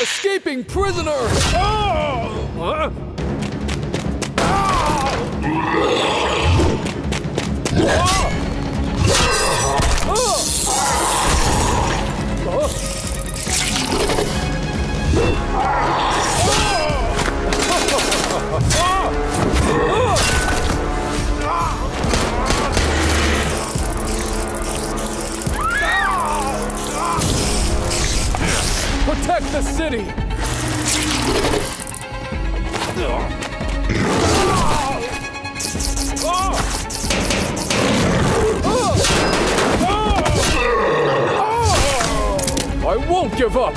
Escaping prisoner! Oh! oh Protect the city! I won't give up!